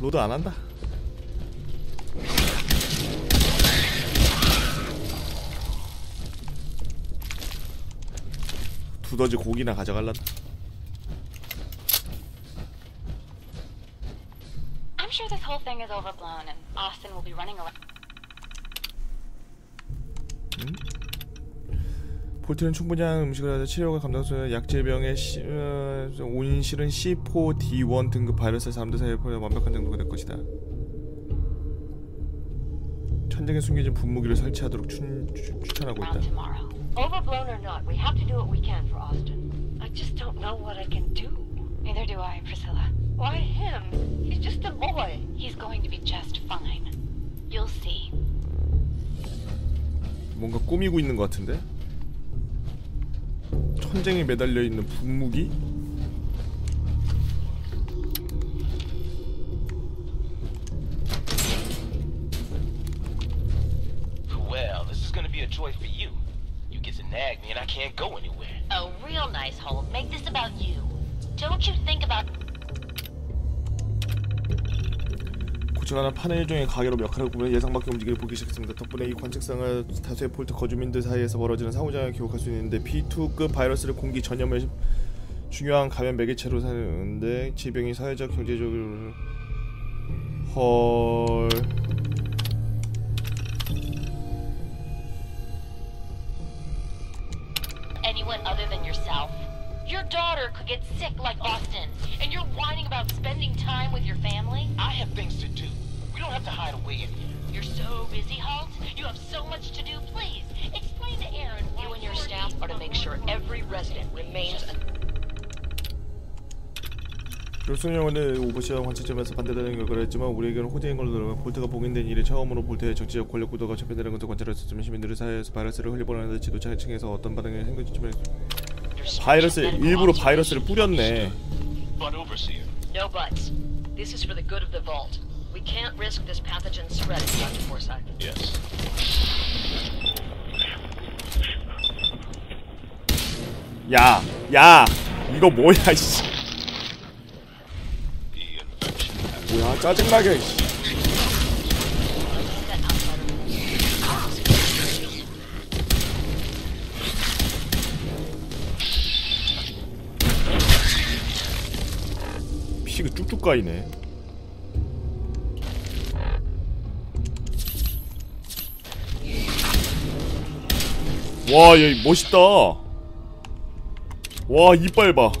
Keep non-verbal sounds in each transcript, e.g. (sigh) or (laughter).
로드 안 한다. 두더지 고기나 가져갈란다. I'm sure this whole thing is overblown and Austin will be running around. 볼트는 충분히 한 음식을 하자 치료가 감당수는 약질병의 시, 어, 온실은 C4D1 등급 바이러스 사람들 사이에 완벽한 정도가 될 것이다. 천장에 숨겨진 분무기를 설치하도록 추, 추, 추천하고 있다. around tomorrow. Overblown or not, we have to do what we can for Austin. I just don't know what I can do. Neither do I, Priscilla. Why him? He's just a boy. He's going to be just fine. You'll see. 뭔가 꾸미고 있는 것 같은데? 천장에 매달려 있는 분무기? Well, this is gonna be a joy for you. You get to nag me and I can't go anywhere. Oh, real nice, Holt. Make this about you. Don't you think about 고쳐가는 판의 일종의 가게로 역할을 꾸며 예상 밖의 움직임을 보기 시작했습니다. 덕분에 이 관측상을 다수의 폴트 거주민들 사이에서 벌어지는 상호작용을 기록할 수 있는데 B2급 바이러스를 공기 전염의 중요한 감염 매개체로 사는데 질병이 사회적 경제적으로 헐 anyone other than yourself? Your daughter could get sick like Austin, and you're whining about spending time with your family? I have things to do. We don't have to hide away in here. You're so busy, Holt. You have so much to do. Please, explain to Aaron why You and your staff are to make sure every resident remains 교수님은 오버시와 관측점에서 반대되는 결과를 했지만 우리에게는 호재인 걸로 들어가 볼트가 봉인된 이래 처음으로 볼트의 정치적 권력 구도가 접해되는 것을 관찰했었지만 시민들의 사이에서 바이러스를 흘려보내는 지도자층에서 어떤 반응이 생겼지만 바이러스 일부러 바이러스를 뿌렸네 But overseer. No buts. This is for the good of the vault. We can't risk this pathogen spreading, Dr. Forsyth. Yes. 야, 야, 이거 뭐야, 씨. 뭐야, 짜증나게. 씨. 피가 쭉쭉 까이네. 와, 얘 멋있다. 와, 이빨 봐.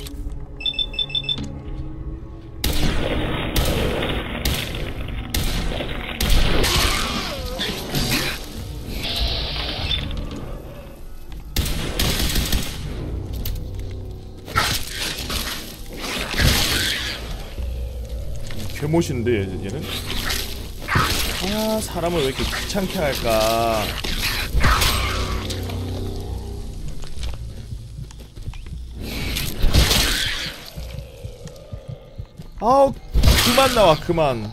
개 멋있는데 얘- 얘는? 아 사람을 왜 이렇게 귀찮게 할까? 아우 그만 나와 그만.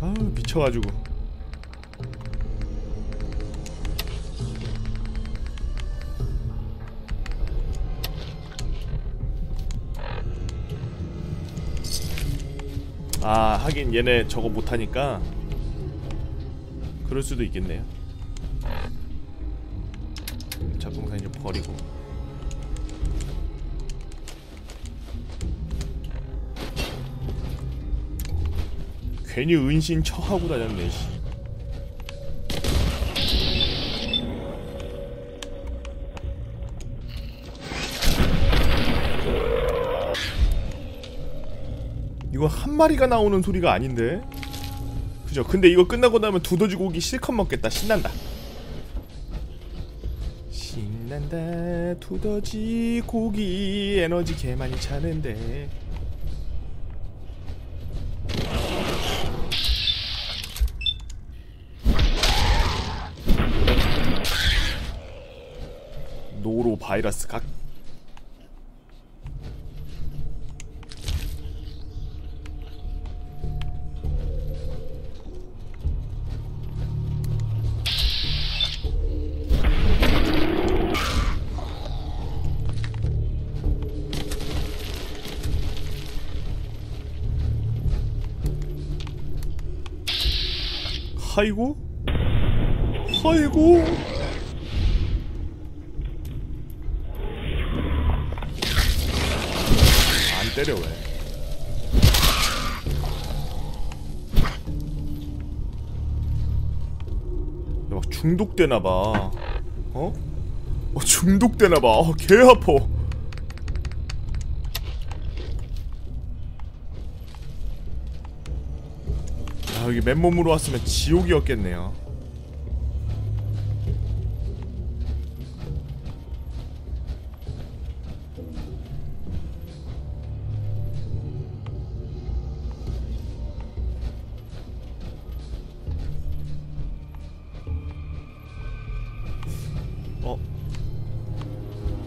아우 미쳐가지고 아 하긴 얘네 저거 못하니까 그럴 수도 있겠네요 작동사인 좀 버리고 괜히 은신 처하고 다녔네 씨. 이거 한 마리가 나오는 소리가 아닌데? 그죠? 근데 이거 끝나고 나면 두더지 고기 실컷 먹겠다. 신난다. 신난다. 두더지 고기 에너지 개 많이 차는데. 노로 바이러스 각 아이고 아이고. 안 때려 왜? 막 중독되나봐. 어? 어 중독되나봐. 어, 개 아파 여기 맨몸으로 왔으면 지옥이었겠네요 어?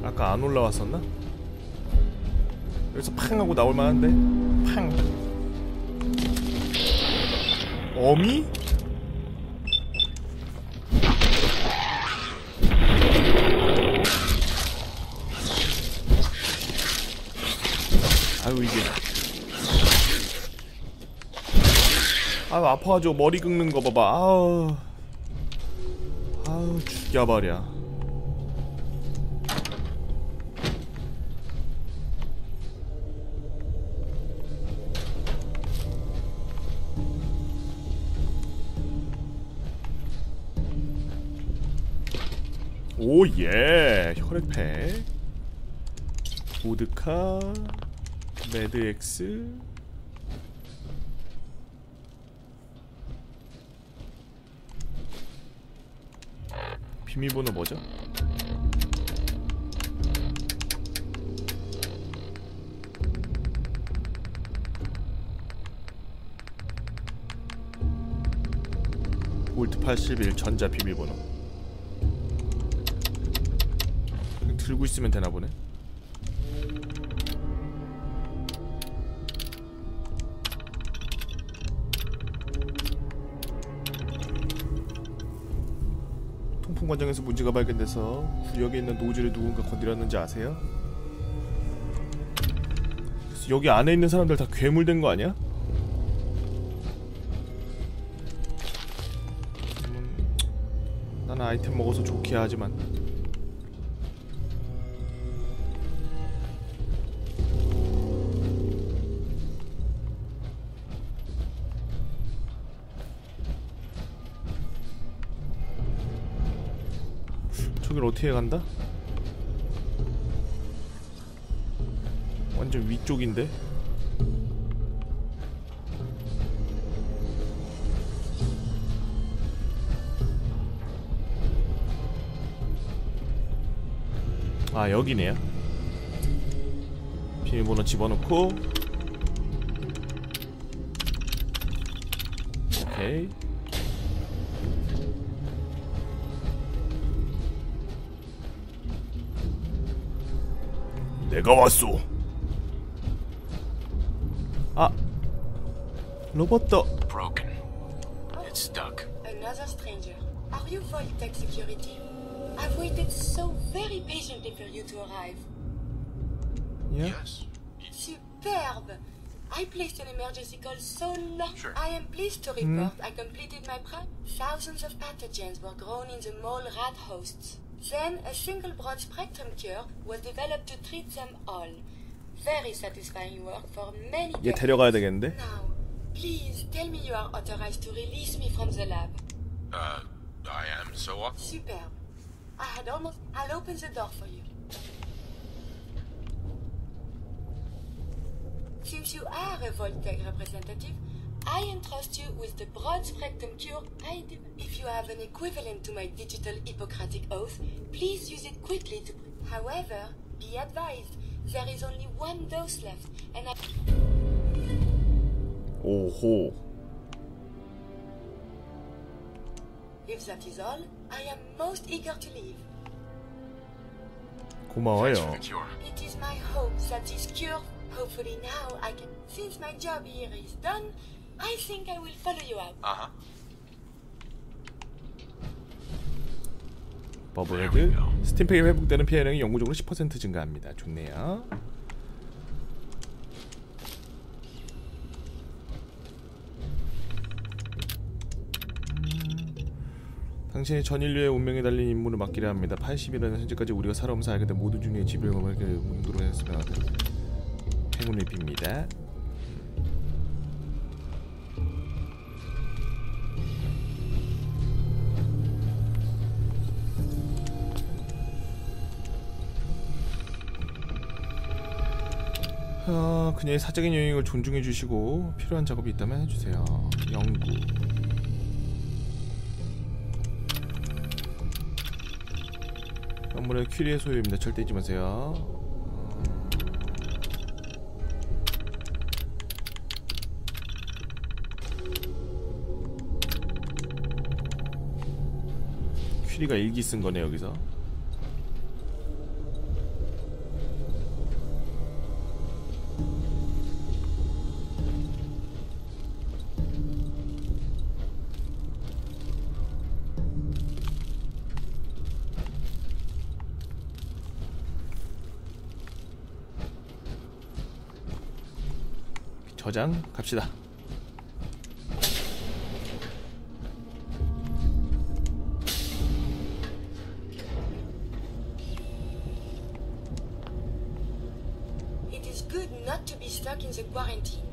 아까 안 올라왔었나? 여기서 팡 하고 나올 만한데? 어미? 아유 이게. 아유 아파가지고 머리 긁는 거 봐봐. 아우. 아우 죽여버려 오예. 혈액팩. 보드카. 매드엑스. 비밀번호 뭐죠? 볼트 81 전자 비밀번호 들고 있으면 되나 보네. 통풍 과정에서 문제가 발견돼서 구역에 있는 노즐을 누군가 건드렸는지 아세요? 여기 안에 있는 사람들 다 괴물 된 거 아니야? 음, 나는 아이템 먹어서 좋게 하지만 어떻게 간다? 완전 위쪽인데? 아 여기네요 비밀번호 집어넣고 오케이 내가 왔소. 아, 로봇도 Broken. It's stuck. Another stranger. Are you Voltec security? I've waited so very patiently for you to arrive. 예? Yes. Superb! I placed an emergency call so long. Sure. I am pleased to report I completed my prep. Thousands of pathogens were grown in the mole rat hosts. Then a single broad spectrum cure was developed to treat them all. Very satisfying work for many 얘 decades. 데려가야 되겠는데? Now, please tell me you are authorized to release me from the lab. Uh, I am so off. Superb. I had almost. I'll open the door for you. Since you are a Voltec representative, I entrust you with the broad spectrum cure I do. If you have an equivalent to my digital Hippocratic oath, please use it quickly to. However, be advised, there is only one dose left, and I. 오호. If that is all, I am most eager to leave. 고마워요. cure. It is my hope that this cure, hopefully now I can. Since my job here is done, I think I will follow you out. Uh huh. 버블헤드 스팀팩이 회복되는 피해량이 영구적으로 10% 증가합니다. 좋네요. 음. 당신이 전 인류의 운명에 달린 임무를 맡기려 합니다. 80일은 현재까지 우리가 살아온 사이 근데 모두 중에 지배를 먹게 문도로 했으면 하는 행운을 빕니다. 그녀의 사적인 여행을 존중해 주시고 필요한 작업이 있다면 해주세요. 연구. 건물의 퀴리의 소유입니다. 절대 잊지 마세요. 퀴리가 일기 쓴 거네 여기서. 저장 갑시다. It is good not to be stuck in the quarantine.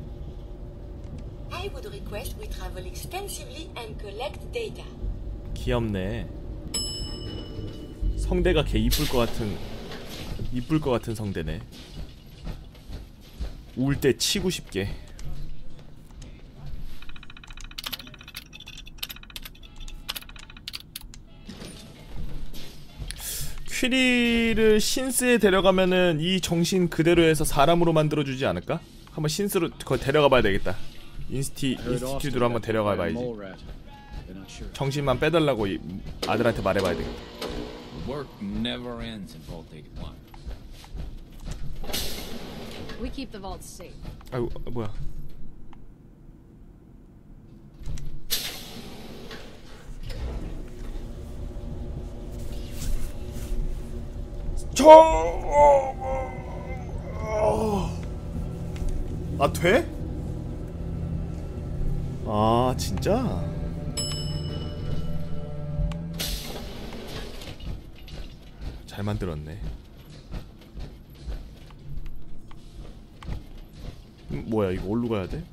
I would request we travel extensively and collect data. 귀엽네. 성대가 개 이쁠 것 같은 이쁠 것 같은 성대네. 울대 치고 싶게. 퀴리를 synth에 데려가면은 이 정신 그대로 해서 사람으로 만들어 주지 않을까? 한번 synth로 거 데려가 봐야 되겠다. 인스티 Institute로 한번 데려가 봐야지. 정신만 빼달라고 이 아들한테 말해봐야 되겠다. Work never ends in Vault 81. We keep the vaults safe. 아이고 아, 뭐야? 저. 아 돼? 아 진짜? 잘 만들었네. 음, 뭐야 이거 어디로 가야 돼?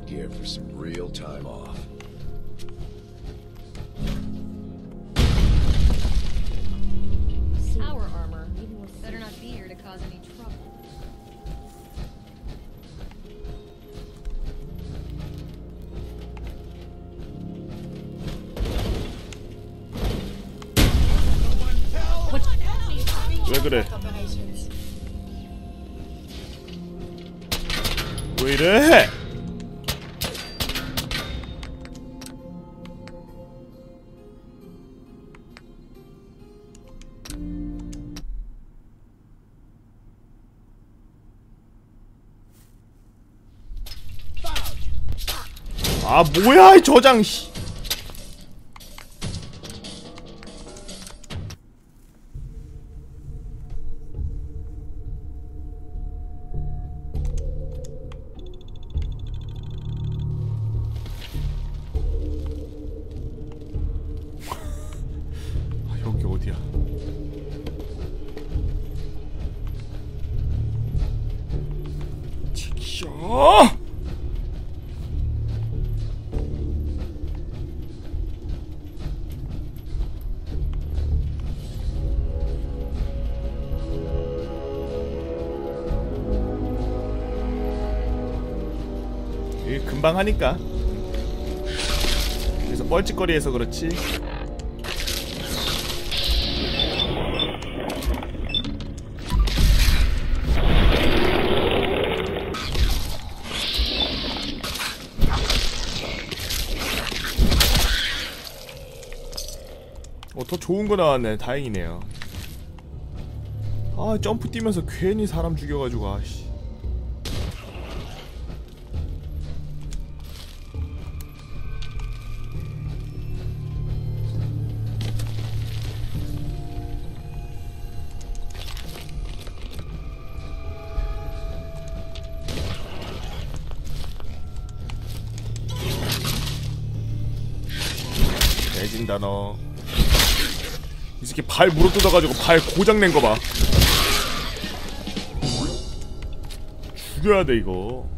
What I wouldn't give for some real time off. 아 뭐야 이 저장 씨. 어 금방 하니까. 그래서 뻘짓거리해서 그렇지. 어, 더 좋은 거 나왔네. 다행이네요. 아, 점프 뛰면서 괜히 사람 죽여가지고, 아씨. 내진다 너. 이 새끼 발 물어뜯어가지고 발 고장 낸 거 봐. 죽여야 돼 이거.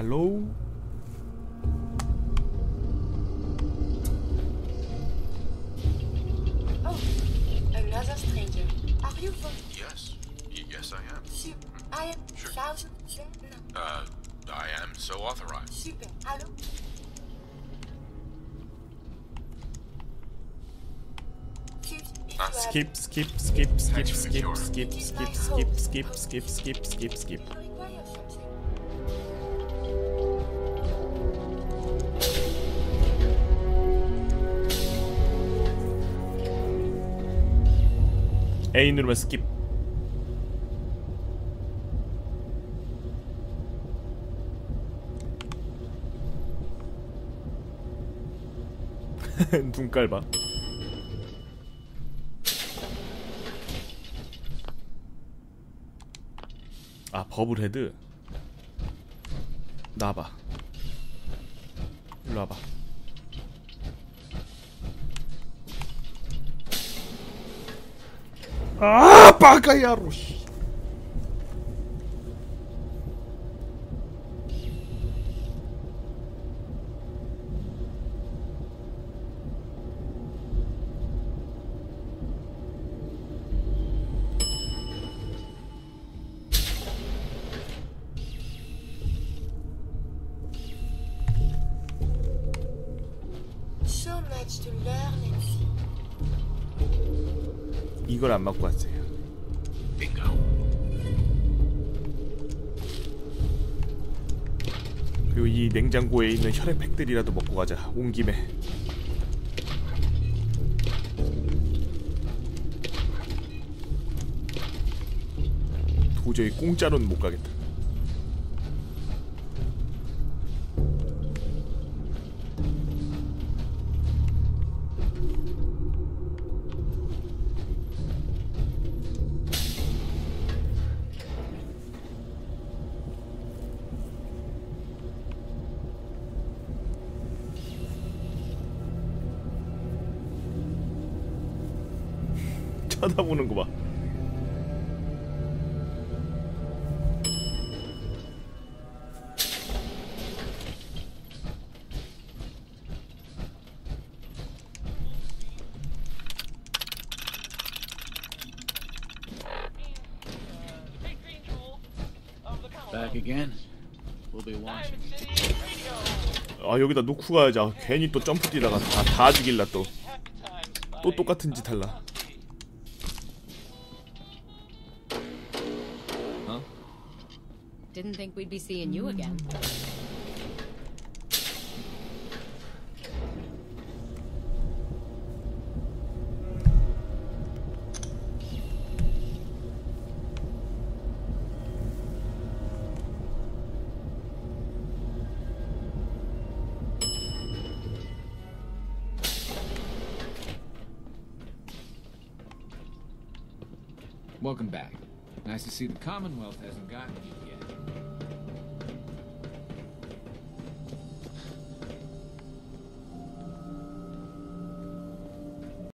Hello? Oh, another stranger. Are you from? Yes. Y yes, I am. Super. I am sure. thousand. No. Uh, I am so authorized. Super. Hello? Ah, skip, skip, skip, skip, skip, skip, skip, skip, skip, skip, skip, skip. A 누르면 스킵. (laughs) 눈깔 봐. 아 버블헤드. 나봐. 일로 와봐. 아 빠가야 안 맞고 왔어요. 그리고 이 냉장고에 있는 혈액팩들이라도 먹고 가자. 온 김에. 도저히 공짜로는 못 가겠다. 쳐다보는 거 봐. Back again? We'll be watching. 아 여기다 놓고 가야지. 아, 괜히 또 점프 뛰다가 다, 다 죽일라 또. 또 똑같은 짓 할라. Be seeing you again. Welcome back. Nice to see the Commonwealth hasn't gotten you yet.